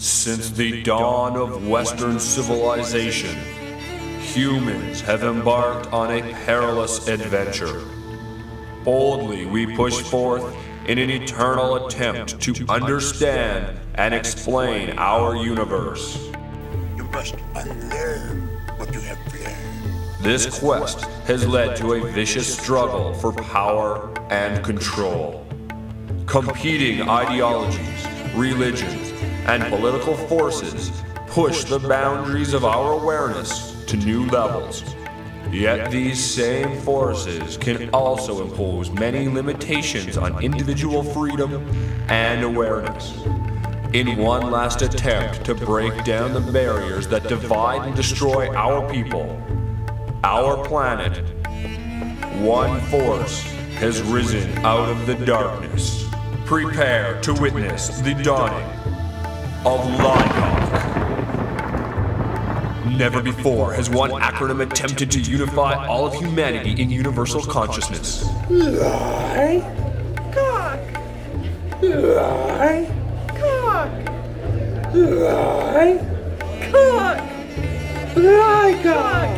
Since the dawn of Western civilization, humans have embarked on a perilous adventure. Boldly, we push forth in an eternal attempt to understand and explain our universe. You must unlearn what you have learned. This quest has led to a vicious struggle for power and control. Competing ideologies, religions, and political forces push the boundaries of our awareness to new levels. Yet these same forces can also impose many limitations on individual freedom and awareness. In one last attempt to break down the barriers that divide and destroy our people, our planet, one force has risen out of the darkness. Prepare to witness the dawning of LICOC. Never before has one acronym attempted to unify all of humanity in universal consciousness. Lie. Cock! Lie. Cock! Lie. Cock! LICOC!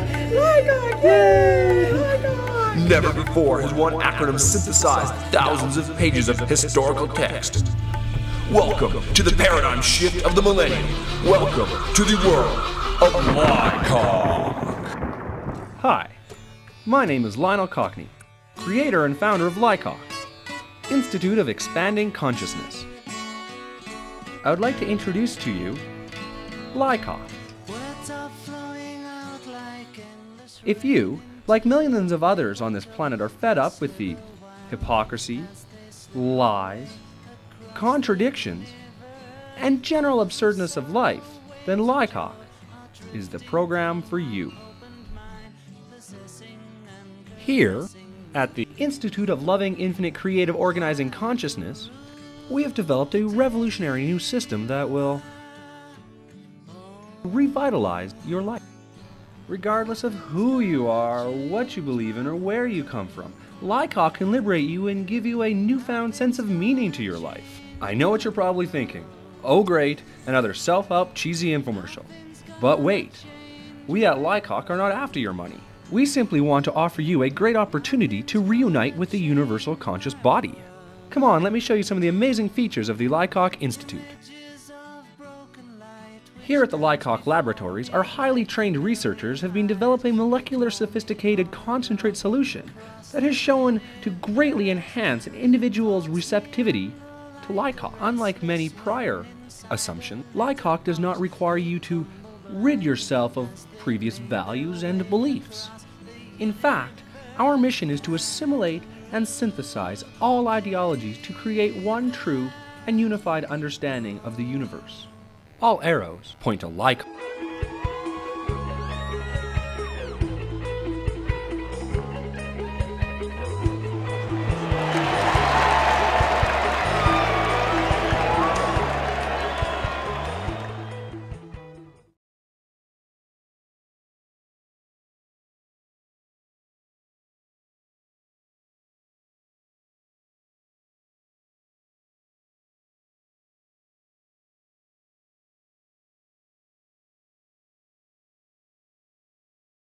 Yay! LICOC! Never before has one acronym synthesized thousands of pages of historical text. Welcome to the paradigm shift of the millennium. Welcome to the world of LICOC. Hi, my name is Lionel Cockney, creator and founder of LICOC, Institute of Expanding Consciousness. I would like to introduce to you LICOC. If you, like millions of others on this planet, are fed up with the hypocrisy, lies, contradictions, and general absurdness of life, then LICOC is the program for you. Here, at the Institute of Loving Infinite Creative Organizing Consciousness, we have developed a revolutionary new system that will revitalize your life. Regardless of who you are, what you believe in, or where you come from, LICOC can liberate you and give you a newfound sense of meaning to your life. I know what you're probably thinking. Oh, great, another self help cheesy infomercial. But wait, we at LICOC are not after your money. We simply want to offer you a great opportunity to reunite with the universal conscious body. Come on, let me show you some of the amazing features of the LICOC Institute. Here at the LICOC Laboratories, our highly trained researchers have been developing molecular sophisticated concentrate solution that has shown to greatly enhance an individual's receptivity LICOC. Unlike many prior assumptions, LICOC does not require you to rid yourself of previous values and beliefs. In fact, our mission is to assimilate and synthesize all ideologies to create one true and unified understanding of the universe. All arrows point to LICOC.